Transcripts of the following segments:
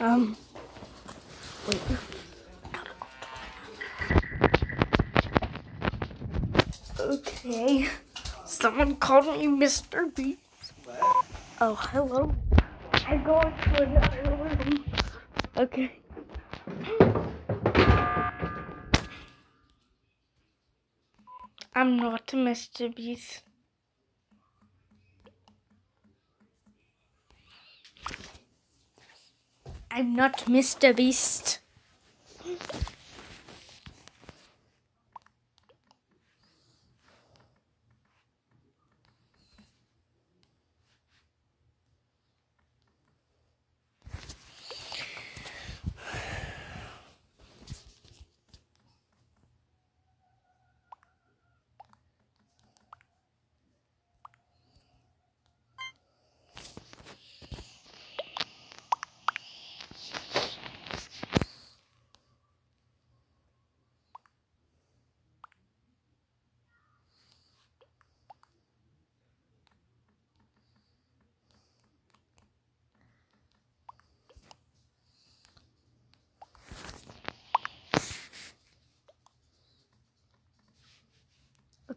Um. Wait. Okay. Someone called me Mr. Beast. Oh, hello. I'm going to another room. Okay. I'm not Mr. Beast. I'm not Mr. Beast.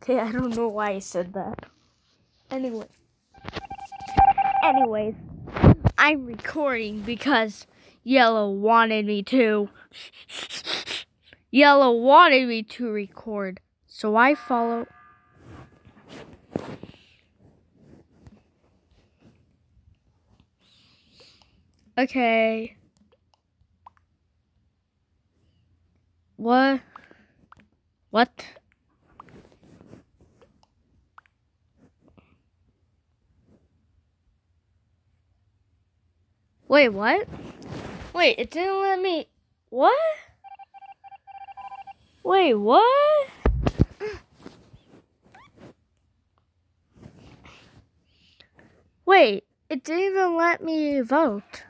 Okay, I don't know why I said that. Anyway. Anyways, I'm recording because Yellow wanted me to. Yellow wanted me to record. So I follow. Okay. What? What? Wait, what? Wait, it didn't let me. What? Wait, what? Wait, it didn't even let me vote.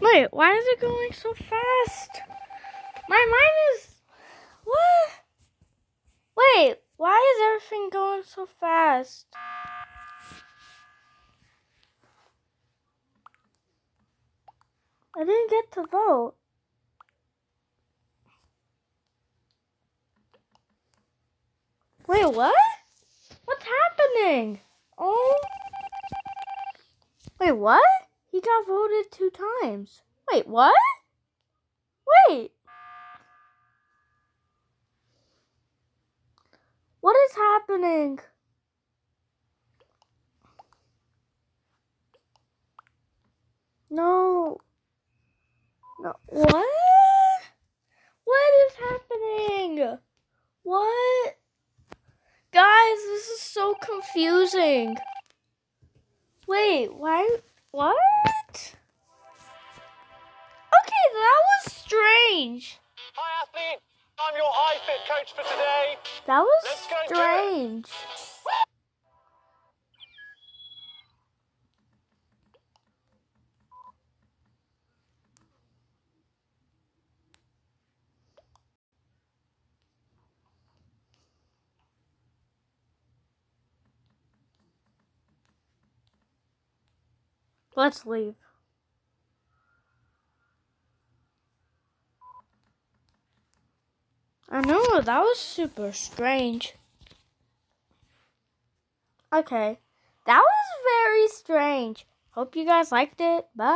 Wait, why is it going so fast? My mind is. What? Wait, why is everything going so fast? I didn't get to vote. Wait, what? What's happening? Oh. Wait, what? He got voted two times. Wait, what? Wait. What is happening? No. No. What? What is happening? What? Guys, this is so confusing. Wait, why? What? Okay, that was strange. Hi, athlete. I'm your iFit coach for today. That was strange. Let's leave. I know, that was super strange. Okay, that was very strange. Hope you guys liked it. Bye.